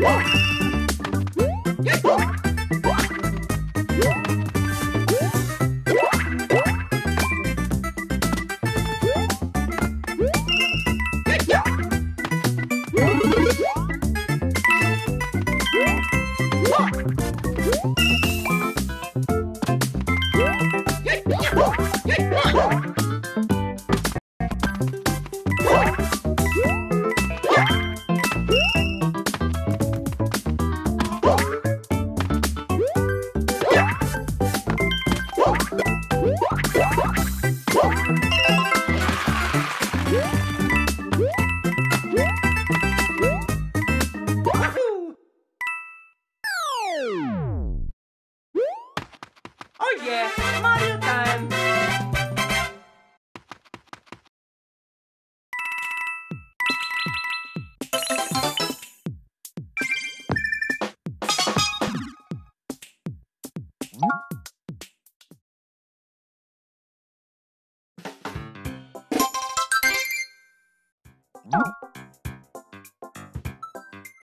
Whoa! Woo! げマリオタイム。